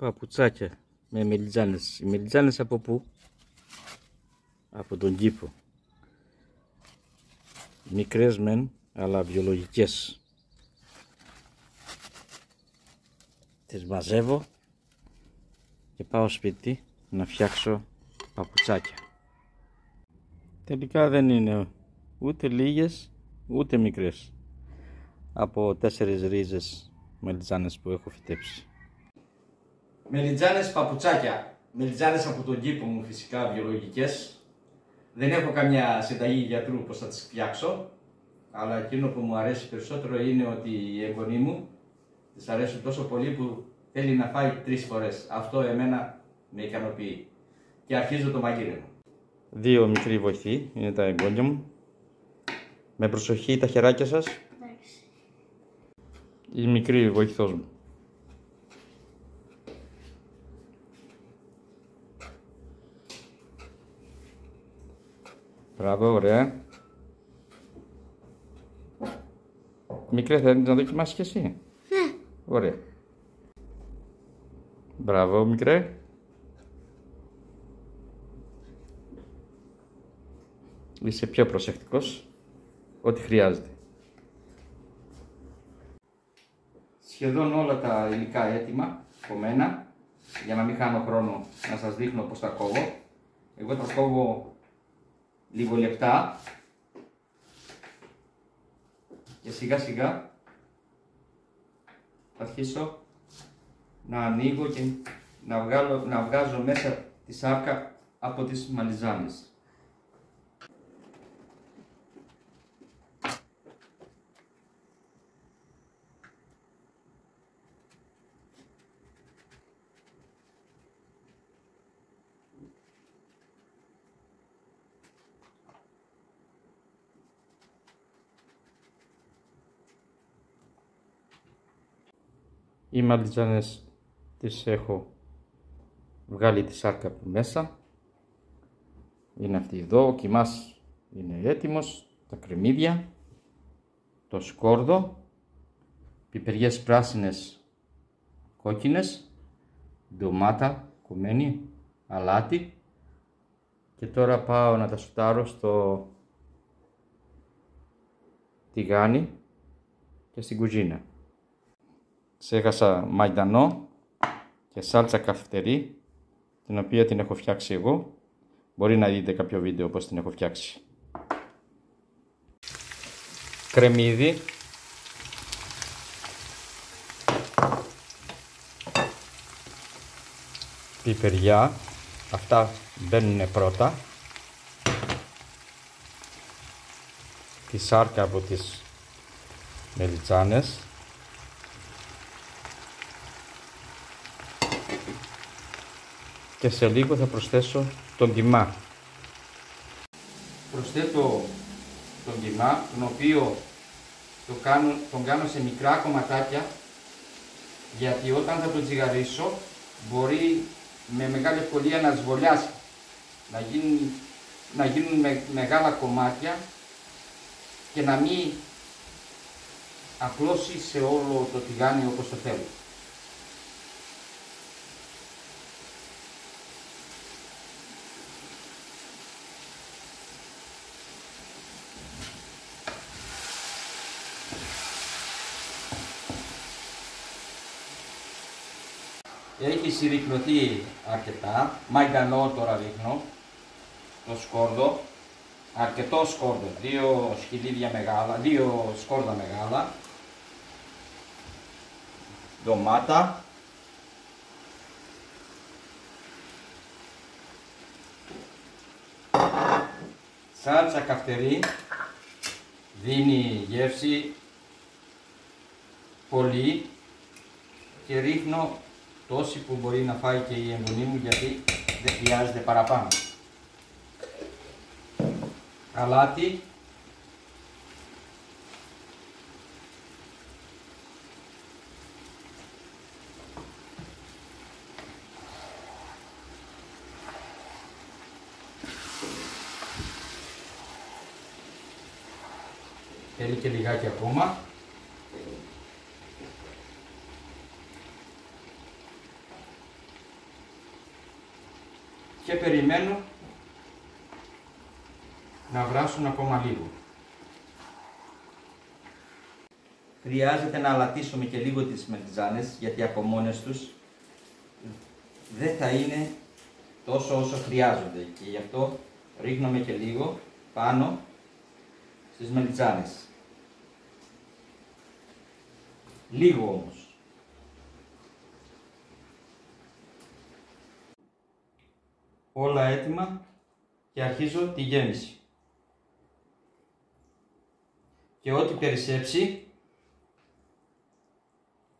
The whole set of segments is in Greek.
παπουτσάκια με μελιτζάνες. Οι μελιτζάνες από πού; Από τον κήπο. Μικρές μεν, αλλά βιολογικές. Τις μαζεύω και πάω σπίτι να φτιάξω παπουτσάκια. Τελικά δεν είναι ούτε λίγες ούτε μικρές. Από τέσσερις ρίζες μελιτζάνες που έχω φυτέψει. Μελιτζάνες παπουτσάκια. Μελιτζάνες από τον κήπο μου φυσικά βιολογικές. Δεν έχω καμιά συνταγή γιατρού πως θα τις φτιάξω. Αλλά εκείνο που μου αρέσει περισσότερο είναι ότι η εγγονή μου της αρέσουν τόσο πολύ που θέλει να φάει τρεις φορές. Αυτό εμένα με ικανοποιεί. Και αρχίζω το μαγείρεμα. Δύο μικροί βοηθοί είναι τα εγγόνια μου. Με προσοχή τα χεράκια σας. Εντάξει. Η μικρή βοηθός μου. Μπράβο, ωραία. Μικρέ, θέλεις να δοκιμάσεις και εσύ; Ναι. Ωραία. Μπράβο, μικρέ. Είσαι πιο προσεκτικός. Ό,τι χρειάζεται. Σχεδόν όλα τα υλικά έτοιμα από μένα. Για να μην χάνω χρόνο να σας δείχνω πώς τα κόβω. Εγώ τα κόβω λίγο λεπτά. Και σιγά σιγά θα αρχίσω να ανοίγω και να, βγάλω, να βγάζω μέσα τη σάρκα από τις μαλιζάνες. Οι μαλιτζάνες τις έχω βγάλει τη σάρκα από μέσα. Είναι αυτή εδώ, ο κοιμάς είναι έτοιμος, τα κρεμμύδια, το σκόρδο, πιπεριές πράσινες κόκκινες, ντομάτα κομμένη, αλάτι και τώρα πάω να τα σουτάρω στο τηγάνι και στην κουζίνα. Ξέχασα μαϊντανό και σάλτσα καυτερή, την οποία την έχω φτιάξει εγώ. Μπορεί να δείτε κάποιο βίντεο πώς την έχω φτιάξει. Κρεμμύδι. Πιπεριά. Αυτά μπαίνουν πρώτα. Τη σάρκα από τις μελιτζάνες. Και σε λίγο θα προσθέσω τον κιμά. Προσθέτω τον κιμά, τον οποίο το κάνω, τον κάνω σε μικρά κομματάκια, γιατί όταν θα τον τσιγαρίσω μπορεί με μεγάλη ευκολία να σβολιάσει, να γίνουν, να γίνουν με, μεγάλα κομμάτια και να μην απλώσει σε όλο το τηγάνι όπως το θέλω. Έχει συρρυκνωθεί αρκετά. Μαγκανό τώρα δείχνω. Το σκόρδο. Αρκετό σκόρδο. Δύο σκυλίδια μεγάλα. Δύο σκόρδα μεγάλα. Ντομάτα. Σάλτσα καυτερή. Δίνει γεύση πολύ και ρίχνω τόση που μπορεί να φάει και η εγγονή μου γιατί δεν χρειάζεται παραπάνω. Αλάτι. Θέλει και λιγάκι ακόμα. Και περιμένω να βράσουν ακόμα λίγο. Χρειάζεται να αλατίσουμε και λίγο τις μελιτζάνες γιατί από μόνες τους δεν θα είναι τόσο όσο χρειάζονται και γι' αυτό ρίχνουμε και λίγο πάνω στις μελιτζάνες. Λίγο όμως. Όλα έτοιμα και αρχίζω τη γέμιση. Και ό,τι περισσέψει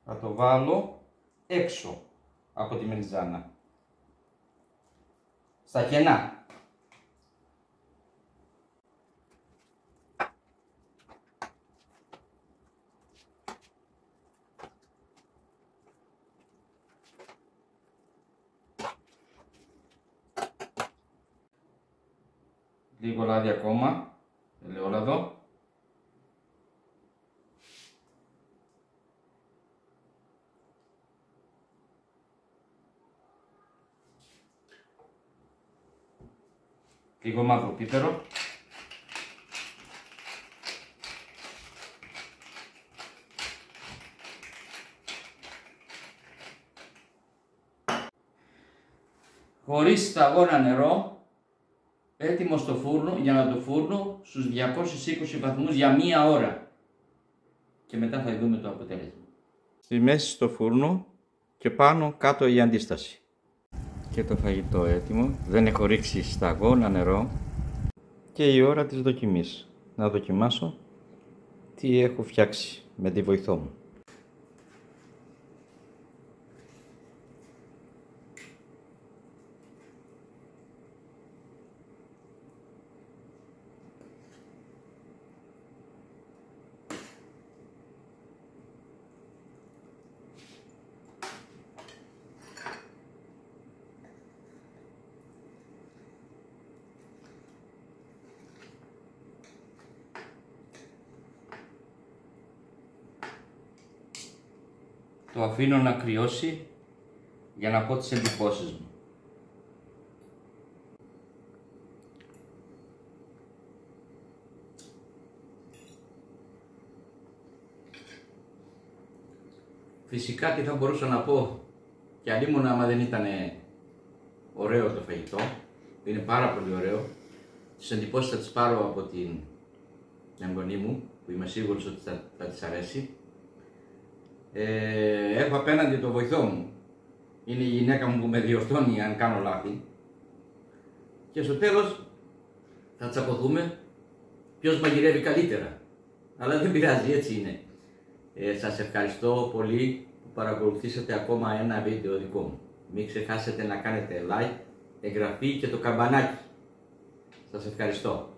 θα το βάλω έξω από τη μελιτζάνα. Στα κενά. Λίγο λάδι ακόμα, ελαιόλαδο. Λίγο μαύρο πίπερο. Χωρίς σταγόνα νερό έτοιμος στο φούρνο για να το φούρνο στους 220 βαθμούς για μία ώρα. Και μετά θα δούμε το αποτέλεσμα. Στη μέση στο φούρνο και πάνω κάτω η αντίσταση. Και το φαγητό έτοιμο. Δεν έχω ρίξει σταγόνα νερό. Και η ώρα της δοκιμής. Να δοκιμάσω τι έχω φτιάξει με τη βοηθό μου. Το αφήνω να κρυώσει για να πω τις εντυπώσεις μου. Φυσικά τι θα μπορούσα να πω και αλλήμον άμα δεν ήταν ωραίο το φαγητό, είναι πάρα πολύ ωραίο. Τις εντυπώσεις θα τις πάρω από την εγγονή μου που είμαι σίγουρος ότι θα, θα της αρέσει ε, έχω απέναντι το βοηθό μου. Είναι η γυναίκα μου που με διορθώνει αν κάνω λάθη. Και στο τέλος θα τσακωθούμε ποιος μαγειρεύει καλύτερα. Αλλά δεν πειράζει, έτσι είναι. Ε, σας ευχαριστώ πολύ που παρακολουθήσατε ακόμα ένα βίντεο δικό μου. Μην ξεχάσετε να κάνετε like, εγγραφή και το καμπανάκι. Σας ευχαριστώ.